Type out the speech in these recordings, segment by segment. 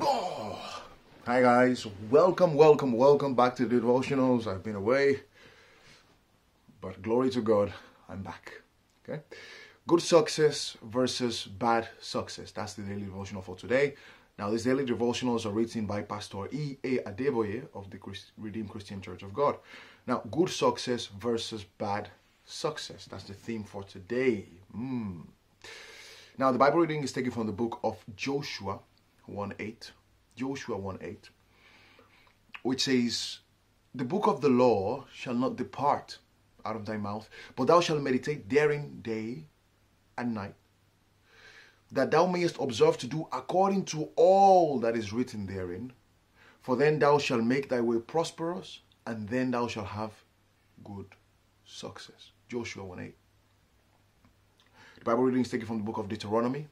Oh. Hi guys, welcome, welcome, welcome back to the devotionals. I've been away, but glory to God, I'm back. Okay, good success versus bad success. That's the daily devotional for today. Now, these daily devotionals are written by Pastor E. A. Adeboye of the Christ- Redeemed Christian Church of God. Now, good success versus bad success. That's the theme for today. Mm. Now, the Bible reading is taken from the book of Joshua 1 8. Joshua 1 8, which says, The book of the law shall not depart out of thy mouth, but thou shalt meditate therein day and night, that thou mayest observe to do according to all that is written therein. For then thou shalt make thy way prosperous, and then thou shalt have good success. Joshua 1 8. The Bible reading is taken from the book of Deuteronomy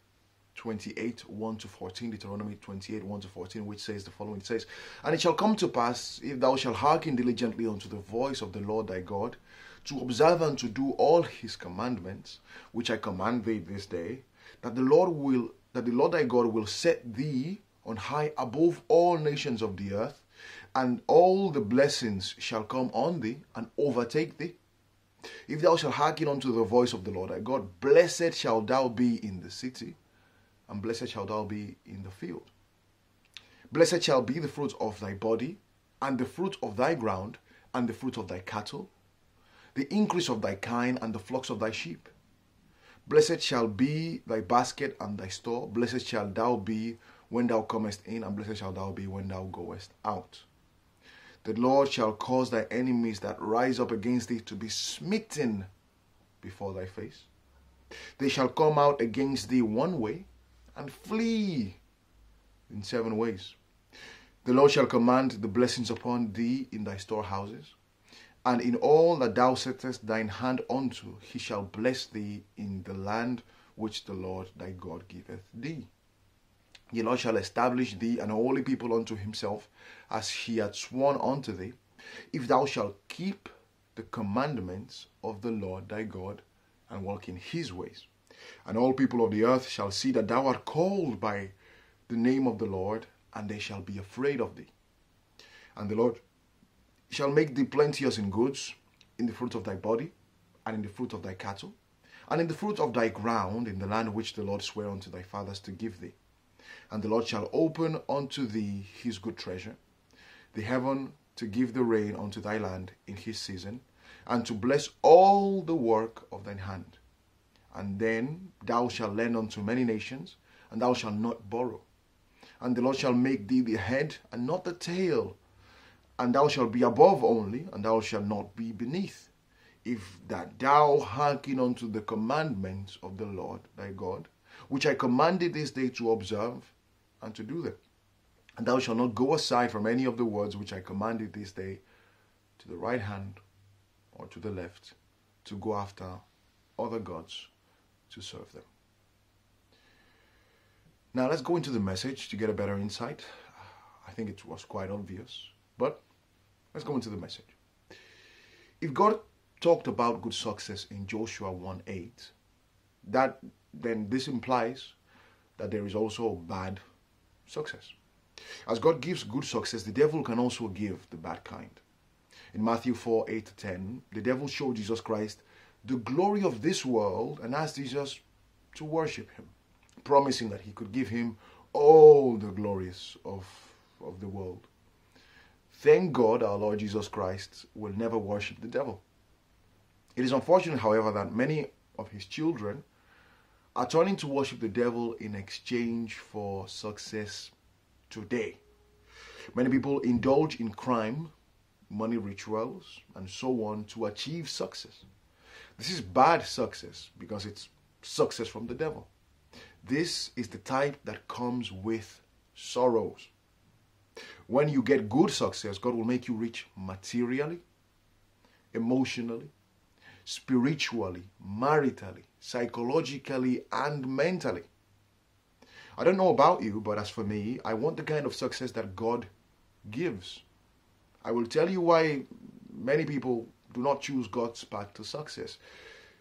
28 1 to 14 deuteronomy 28 1 to 14 which says the following it says and it shall come to pass if thou shalt hearken diligently unto the voice of the lord thy god to observe and to do all his commandments which i command thee this day that the lord will that the lord thy god will set thee on high above all nations of the earth and all the blessings shall come on thee and overtake thee. If thou shalt hearken unto the voice of the lord thy god blessed shalt thou be in the city and blessed shall thou be in the field. Blessed shall be the fruit of thy body, and the fruit of thy ground, and the fruit of thy cattle, the increase of thy kine, and the flocks of thy sheep. Blessed shall be thy basket and thy store. Blessed shall thou be when thou comest in, and blessed shall thou be when thou goest out. The Lord shall cause thy enemies that rise up against thee to be smitten before thy face. They shall come out against thee one way, and flee in seven ways. The Lord shall command the blessings upon thee in thy storehouses, and in all that thou settest thine hand unto, he shall bless thee in the land which the Lord thy God giveth thee. The Lord shall establish thee an holy people unto himself, as he hath sworn unto thee, if thou shalt keep the commandments of the Lord thy God, and walk in his ways. And all people of the earth shall see that thou art called by the name of the Lord, and they shall be afraid of thee. And the Lord shall make thee plenteous in goods, in the fruit of thy body, and in the fruit of thy cattle, and in the fruit of thy ground, in the land which the Lord sware unto thy fathers to give thee. And the Lord shall open unto thee his good treasure, the heaven to give the rain unto thy land in his season, and to bless all the work of thine hand. And then thou shalt lend unto many nations, and thou shalt not borrow. And the Lord shall make thee the head and not the tail, and thou shalt be above only, and thou shalt not be beneath. If that thou hearken unto the commandments of the Lord thy God, which I commanded this day to observe and to do them. And thou shalt not go aside from any of the words which I commanded this day to the right hand or to the left to go after other gods to serve them. Now let's go into the message to get a better insight. I think it was quite obvious, but let's go into the message. If God talked about good success in Joshua 1 8, that then this implies that there is also bad success. As God gives good success, the devil can also give the bad kind. In Matthew 4 8 to 10, the devil showed Jesus Christ the glory of this world and asked Jesus to worship him, promising that he could give him all the glories of, of the world. Thank God our Lord Jesus Christ will never worship the devil. It is unfortunate, however, that many of his children are turning to worship the devil in exchange for success today. Many people indulge in crime, money rituals, and so on to achieve success. This is bad success because it's success from the devil. This is the type that comes with sorrows. When you get good success, God will make you rich materially, emotionally, spiritually, maritally, psychologically, and mentally. I don't know about you, but as for me, I want the kind of success that God gives. I will tell you why many people do not choose God's path to success.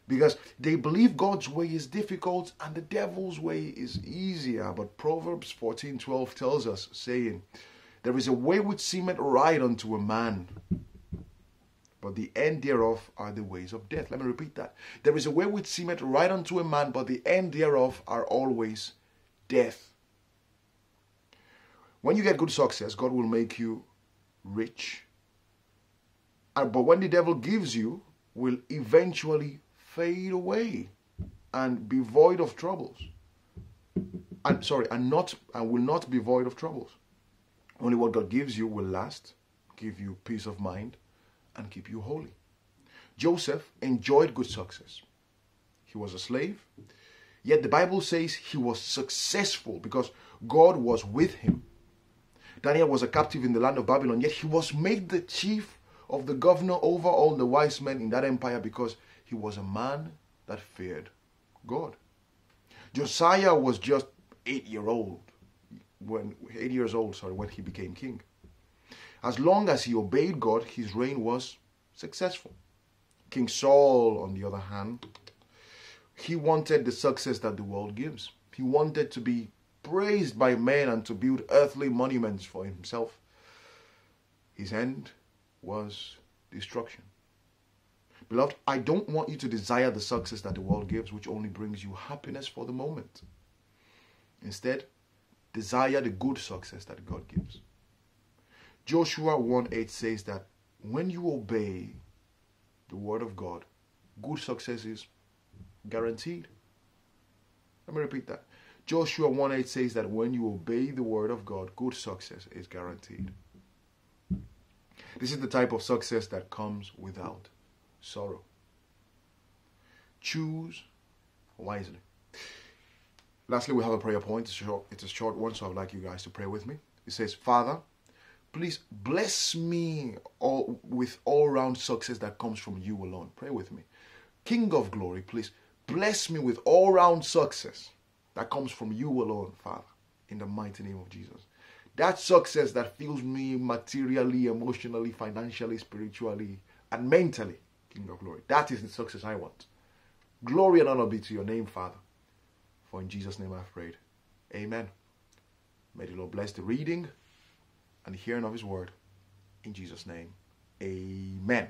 because they believe God's way is difficult and the devil's way is easier. But Proverbs 14:12 tells us, saying, There is a way which seemeth right unto a man, but the end thereof are the ways of death. Let me repeat that. There is a way which seemeth right unto a man, but the end thereof are always death. When you get good success, God will make you rich. Uh, but when the devil gives you, will eventually fade away and be void of troubles. And sorry, and not and will not be void of troubles. Only what God gives you will last, give you peace of mind, and keep you holy. Joseph enjoyed good success. He was a slave, yet the Bible says he was successful because God was with him. Daniel was a captive in the land of Babylon, yet he was made the chief of the governor over all the wise men in that empire because he was a man that feared God. Josiah was just eight year old when eight years old, sorry, when he became king. As long as he obeyed God, his reign was successful. King Saul, on the other hand, he wanted the success that the world gives. He wanted to be praised by men and to build earthly monuments for himself. His end was destruction. Beloved, I don't want you to desire the success that the world gives, which only brings you happiness for the moment. Instead, desire the good success that God gives. Joshua 1 8 says that when you obey the word of God, good success is guaranteed. Let me repeat that. Joshua 1 8 says that when you obey the word of God, good success is guaranteed. This is the type of success that comes without sorrow. Choose wisely. Lastly, we have a prayer point. It's a, short, it's a short one, so I'd like you guys to pray with me. It says, Father, please bless me all, with all round success that comes from you alone. Pray with me. King of glory, please bless me with all round success that comes from you alone, Father, in the mighty name of Jesus. That success that fills me materially, emotionally, financially, spiritually, and mentally King of glory. That is the success I want. Glory and honor be to your name, Father. For in Jesus' name I've prayed. Amen. May the Lord bless the reading and the hearing of his word. In Jesus' name. Amen.